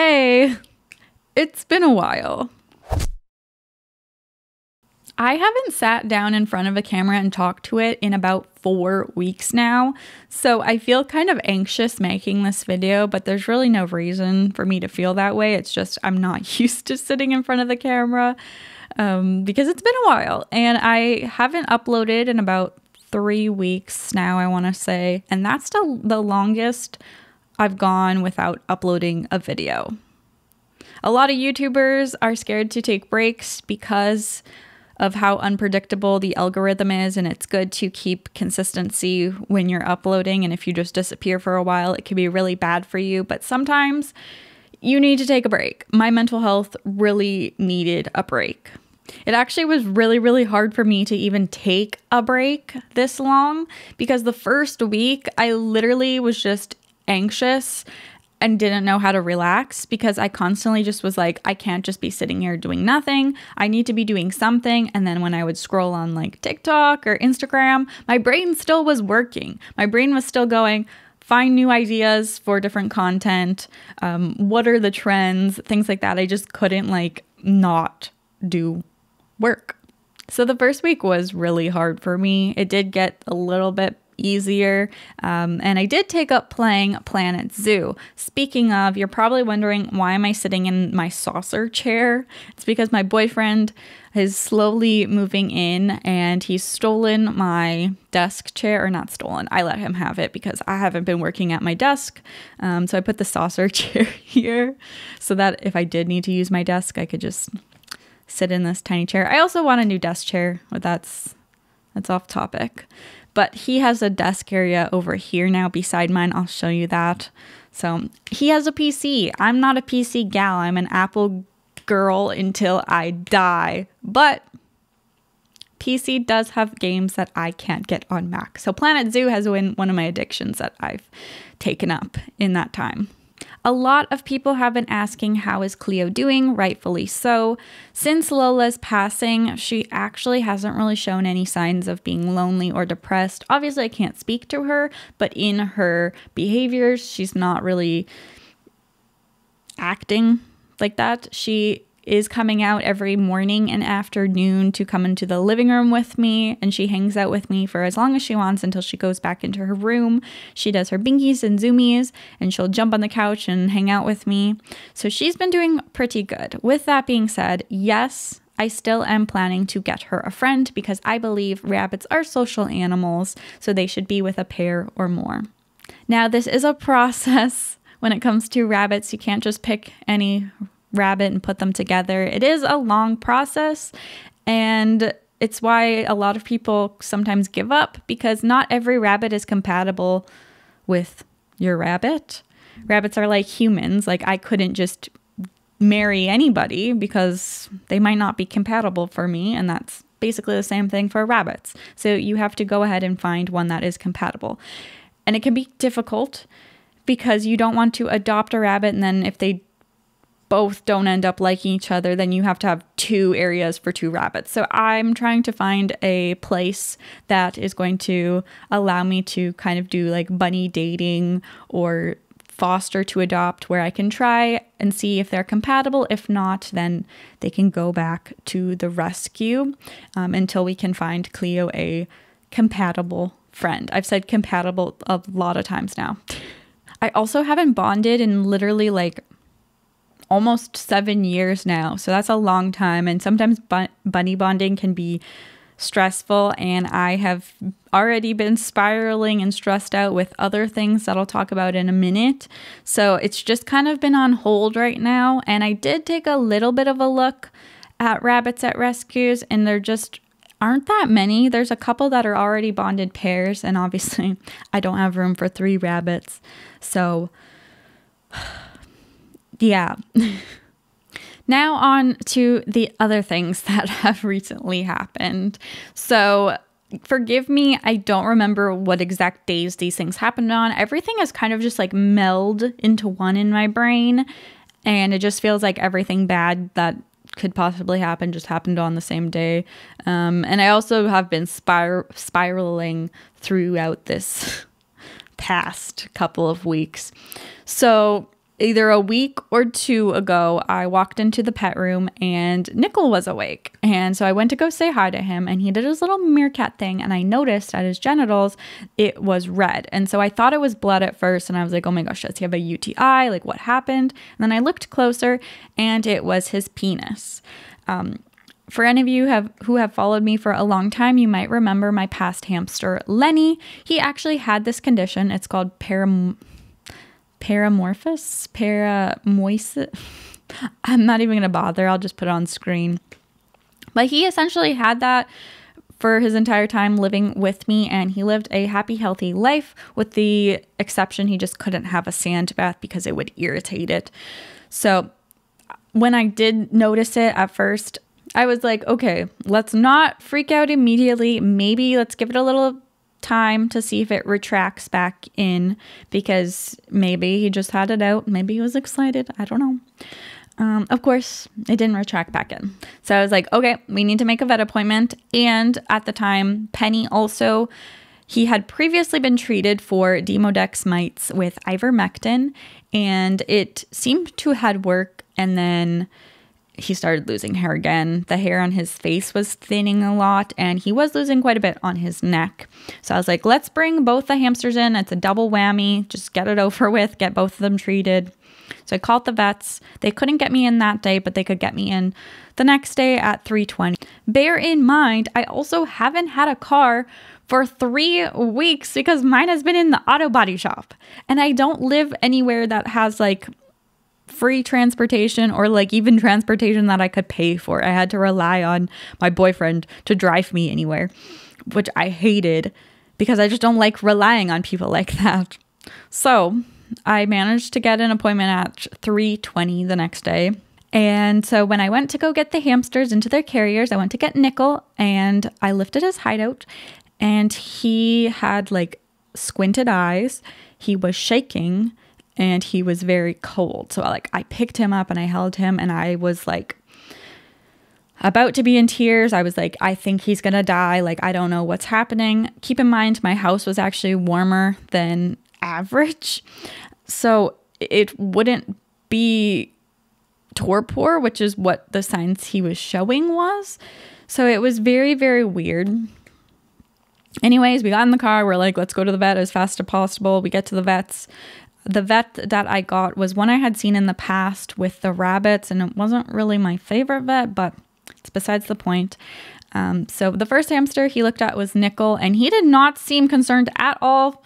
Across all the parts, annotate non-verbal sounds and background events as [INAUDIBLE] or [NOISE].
Hey, it's been a while. I haven't sat down in front of a camera and talked to it in about four weeks now, so I feel kind of anxious making this video, but there's really no reason for me to feel that way. It's just I'm not [LAUGHS] used to sitting in front of the camera um, because it's been a while, and I haven't uploaded in about three weeks now, I want to say, and that's the, the longest I've gone without uploading a video. A lot of YouTubers are scared to take breaks because of how unpredictable the algorithm is, and it's good to keep consistency when you're uploading. And if you just disappear for a while, it can be really bad for you. But sometimes you need to take a break. My mental health really needed a break. It actually was really, really hard for me to even take a break this long because the first week I literally was just anxious and didn't know how to relax because I constantly just was like, I can't just be sitting here doing nothing. I need to be doing something. And then when I would scroll on like TikTok or Instagram, my brain still was working. My brain was still going, find new ideas for different content. Um, what are the trends? Things like that. I just couldn't like not do work. So the first week was really hard for me. It did get a little bit easier. Um, and I did take up playing Planet Zoo. Speaking of, you're probably wondering why am I sitting in my saucer chair? It's because my boyfriend is slowly moving in and he's stolen my desk chair, or not stolen. I let him have it because I haven't been working at my desk. Um, so I put the saucer [LAUGHS] chair here so that if I did need to use my desk, I could just sit in this tiny chair. I also want a new desk chair, but that's that's off topic. But he has a desk area over here now beside mine. I'll show you that. So he has a PC. I'm not a PC gal. I'm an Apple girl until I die. But PC does have games that I can't get on Mac. So Planet Zoo has been one of my addictions that I've taken up in that time. A lot of people have been asking how is Cleo doing, rightfully so. Since Lola's passing, she actually hasn't really shown any signs of being lonely or depressed. Obviously, I can't speak to her, but in her behaviors, she's not really acting like that. She is coming out every morning and afternoon to come into the living room with me and she hangs out with me for as long as she wants until she goes back into her room. She does her binkies and zoomies and she'll jump on the couch and hang out with me. So she's been doing pretty good. With that being said, yes, I still am planning to get her a friend because I believe rabbits are social animals, so they should be with a pair or more. Now, this is a [LAUGHS] process when it comes to rabbits. You can't just pick any rabbit and put them together. It is a long process and it's why a lot of people sometimes give up because not every rabbit is compatible with your rabbit. Rabbits are like humans. Like I couldn't just marry anybody because they might not be compatible for me and that's basically the same thing for rabbits. So you have to go ahead and find one that is compatible. And it can be difficult because you don't want to adopt a rabbit and then if they both don't end up liking each other, then you have to have two areas for two rabbits. So I'm trying to find a place that is going to allow me to kind of do like bunny dating or foster to adopt where I can try and see if they're compatible. If not, then they can go back to the rescue um, until we can find Cleo a compatible friend. I've said compatible a lot of times now. I also haven't bonded in literally like almost seven years now. So that's a long time. And sometimes bu- bunny bonding can be stressful. And I have already been spiraling and stressed out with other things that I'll talk about in a minute. So it's just kind of been on hold right now. And I did take a little bit of a look at rabbits at rescues, and there just aren't that many. There's a couple that are already bonded pairs, and obviously, [LAUGHS] I don't have room for three rabbits. So yeah. now, on to the other things [LAUGHS] that have recently happened. So, forgive me, I don't remember what exact days these things happened on. Everything is kind of just like meld into one in my brain. And it just feels like everything bad that could possibly happen just happened on the same day. Um, and I also have been spir- spiraling throughout this [LAUGHS] past couple of weeks. So, either a week or two ago, I walked into the pet room and Nickel was awake. And so I went to go say hi to him and he did his little meerkat thing. And I noticed at his genitals, it was red. And so I thought it was blood at first. And I was like, oh my gosh, does he have a UTI? Like, what happened? And then I looked closer and it was his penis. Um, for any of you have who have followed me for a long time, you might remember my past hamster Lenny. He actually had this condition. It's called param paramorphous, paramoisis. [LAUGHS] I'm not even going to bother. I'll just put it on screen. But he essentially had that for his entire time living with me, and he lived a happy, healthy life, with the exception he just couldn't have a sand bath because it would irritate it. So when I did notice it at first, I was like, okay, let's not freak out immediately. Maybe let's give it a little time to see if it retracts back in because maybe he just had it out. Maybe he was excited. I don't know. Um, of course, it didn't retract back in. So I was like, okay, we need to make a vet appointment. And at the time, Penny also, he had previously been treated for Demodex mites with ivermectin, and it seemed to had worked. And then he started losing hair again. The hair on his face was thinning a lot, and he was losing quite a bit on his neck. So I was like, let's bring both the hamsters in. It's a double whammy. Just get it [LAUGHS] over with, get both of them treated. So I called the vets. They couldn't get me in that day, but they could get me in the next day at 3:20. Bear in mind, I also haven't had a car for 3 weeks because mine has been in the auto body shop. And I don't live anywhere that has like free transportation or like even transportation that I could pay for. I had to rely on my boyfriend to drive me anywhere, which I hated because I just don't like relying on people [LAUGHS] like that. So, I managed to get an appointment at 3:20 the next day. And so when I went to go get the hamsters into their carriers, I went to get Nickel and I lifted his hideout and he had like squinted eyes. He was shaking and he was very cold. So like I picked him up and I held him and I was like about to be in tears. I was like, I think he's gonna die. Like, I don't know what's happening. Keep in mind, my house was actually warmer than average. So it wouldn't be torpor, which is what the signs he was showing was. So it was very, very weird. Anyways, we got in the car. We're like, let's go to the vet as fast as possible. We get to the vet's the vet that I got was one I had seen in the past with the rabbits, and it wasn't really my favorite vet, but it's besides the point. Um, so the first hamster he looked at was Nickel, and he did not seem concerned at all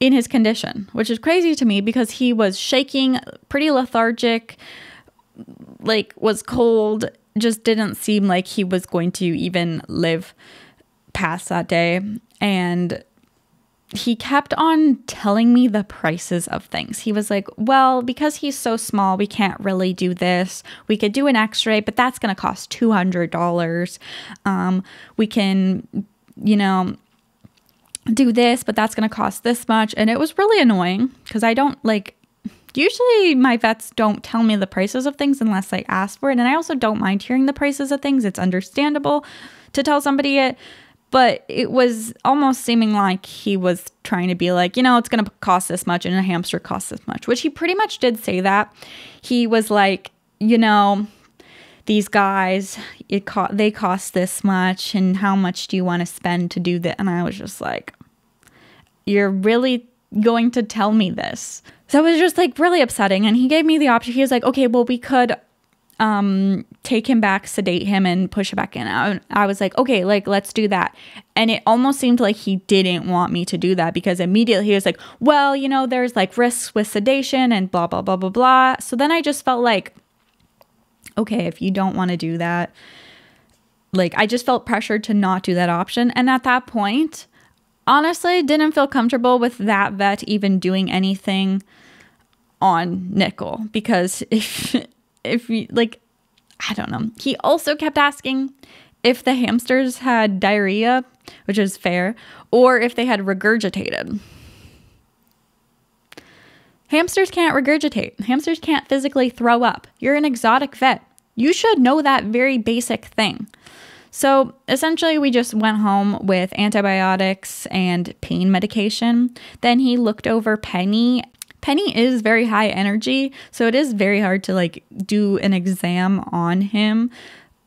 in his condition, which is crazy to me because he was shaking, pretty lethargic, like was cold, just didn't seem like he was going to even live past that day. And he kept on telling me the prices of things. He was like, Well, because he's so small, we can't really do this. We could do an x ray, but that's going to cost $200. Um, we can, you know, do this, but that's going to cost this much. And it was really annoying because I don't like, usually my vets don't tell me the prices of things unless I ask for it. And I also don't mind hearing the prices of things. It's understandable to tell somebody it but it was almost seeming like he was trying to be like, you know, it's going to cost this much and a hamster costs this much, which he pretty much did say that. He was like, you know, these guys, it co- they cost this much and how much do you want to spend to do that? And I was just like, you're really going to tell me this. So it was just like really upsetting. And he gave me the option. He was like, okay, well, we could um, take him back, sedate him, and push it back in. I, I was like, okay, like let's do that. And it almost seemed like he didn't want me to do that because immediately he was like, well, you know, there's like risks with sedation and blah, blah, blah, blah, blah. So then I just felt like, okay, if you don't want to do that, like I just felt pressured to not do that option. And at that point, honestly, didn't feel comfortable with that vet even doing anything on Nickel because [LAUGHS] if if you like, I don't know. He also kept asking if the hamsters had diarrhea, which is fair, or if they had regurgitated. Hamsters can't regurgitate. Hamsters can't physically throw up. You're an exotic vet. You should know that very basic thing. So essentially, we just went home with antibiotics and pain medication. Then he looked over Penny Penny is very high energy, so it is very hard to like do an exam on him.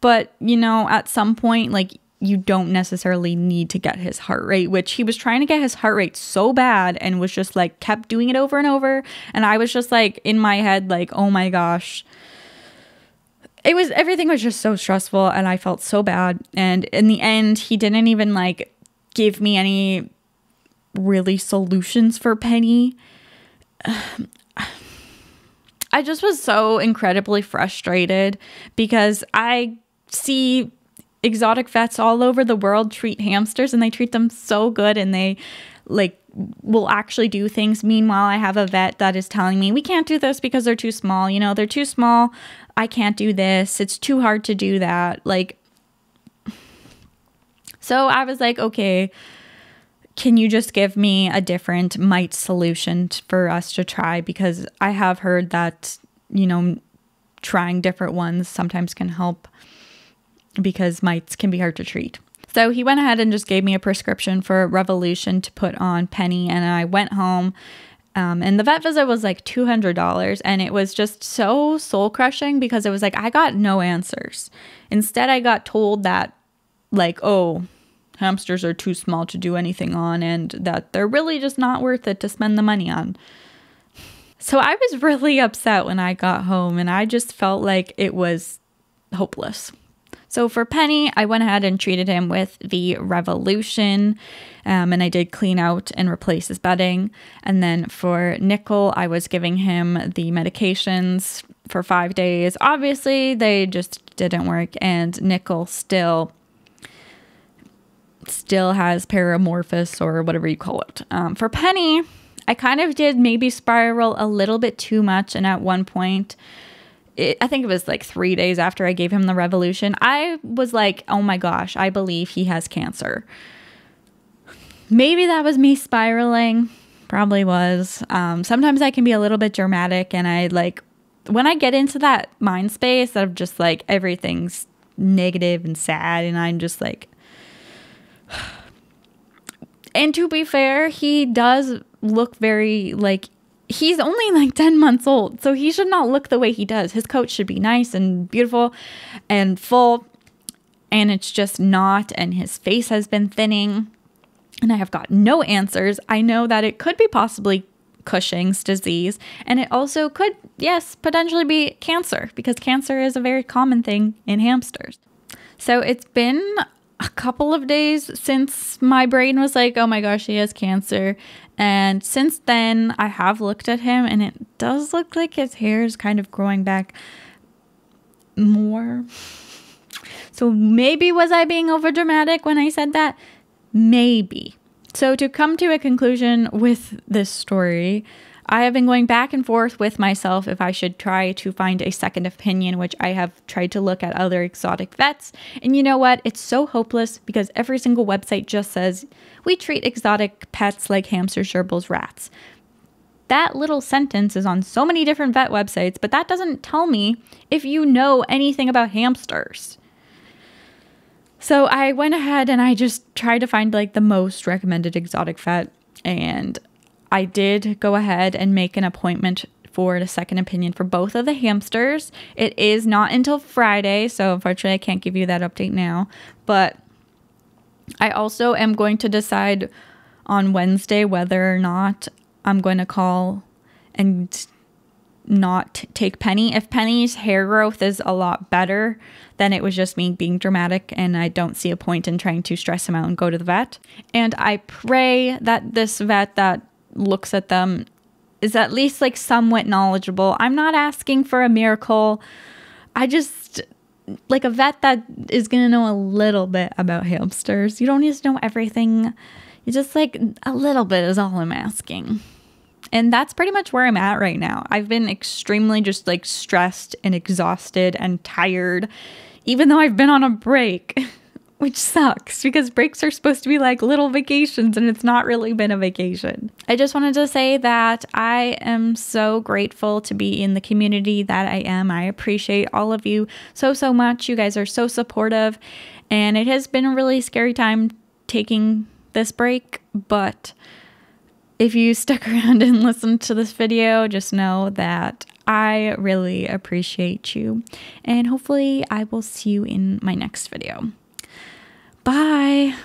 But, you know, at some point, like you don't necessarily need to get his heart rate, which he was trying to get his heart rate so bad and was just like kept doing it over and over. And I was just like in my head, like, oh my gosh. It was everything was just so stressful and I felt so bad. And in the end, he didn't even like give me any really solutions for Penny. I just was so incredibly frustrated because I see exotic vets all over the world treat hamsters and they treat them so good and they like will actually do things. Meanwhile i have a vet that is telling me we can't do this because they're too small. You know they're too small. I can't do this. It's too hard to do that. Like so i was like okay can you just give me a different mite solution for us to try because i have heard that you know trying different ones sometimes can help because mites can be hard to treat. So he went ahead and just gave me a prescription for Revolution to put on Penny, and I went home. Um, and the vet visit was like $200, and it was just so soul crushing because it was like I got no answers. Instead, I got told that, like, oh, hamsters are too small to do anything on, and that they're really just not worth it to spend the money on. So I was [LAUGHS] really upset when I got home, and I just felt like it was hopeless. So for Penny, I went ahead and treated him with the Revolution, um, and I did clean out and replace his bedding. And then for Nickel, I was giving him the medications for five days. Obviously, they just didn't work, and Nickel still still has paramorphus or whatever you call it. Um, for Penny, I kind of did maybe spiral a little bit too much, and at one point it, I think it was like three days after I gave him the revolution, I was like, oh my gosh, I believe he has cancer. Maybe that was me spiraling. Probably was. Um, sometimes I can be a little bit dramatic, and I like when I get into that mind space of just like everything's negative and sad, and I'm just like. And to be fair, he does look very like he's only like 10 months old, so he should not look the way he does. His coat should be nice and beautiful and full, and it's just not. And his face has been thinning, and I have got no answers. I know that it could be possibly Cushing's disease, and it also could, yes, potentially be cancer because cancer is a very common thing in hamsters. So it's been a couple of days since my brain was like, oh my gosh, he has cancer. And since then, I have looked at him and it does look like his hair is kind of growing back more. So maybe was I being over dramatic when I said that? Maybe. So to come to a conclusion with this story, I have been going back and forth with myself if I should try to find a second opinion, which I have tried to look at other exotic vets. And you know what? It's so hopeless because every single website just says, we treat exotic pets like hamsters, gerbils, rats. That little sentence is on so many different vet websites, but that doesn't tell me if you know anything about hamsters. So I went ahead and I just tried to find like the most recommended exotic vet and I did go ahead and make an appointment for a second opinion for both of the hamsters. It is not until Friday, so unfortunately, I can't give you that update now. But I also am going to decide on Wednesday whether or not I'm going to call and not take Penny. If Penny's hair growth is a lot better, then it was just me being dramatic, and I don't see a point in trying to stress him out and go to the vet. And I pray that this vet that looks at them is at least like somewhat knowledgeable. I'm not asking for a miracle. I just like a vet that is going to know a little bit about hamsters. You don't need to know everything. You just like a little bit is all I'm asking. And that's pretty much where I'm at right now. I've been extremely just like stressed and exhausted and tired, even though I've been on a break. [LAUGHS] which sucks because breaks are supposed to be like little vacations and it's not really been a vacation. I just wanted to say that I am so grateful to be in the community that I am. I appreciate all of you so, so much. You guys are so supportive, and it has been a really scary time taking this break, but if you stuck [LAUGHS] around and listened to this video, just know that I really appreciate you. And hopefully, I will see you in my next video. Bye.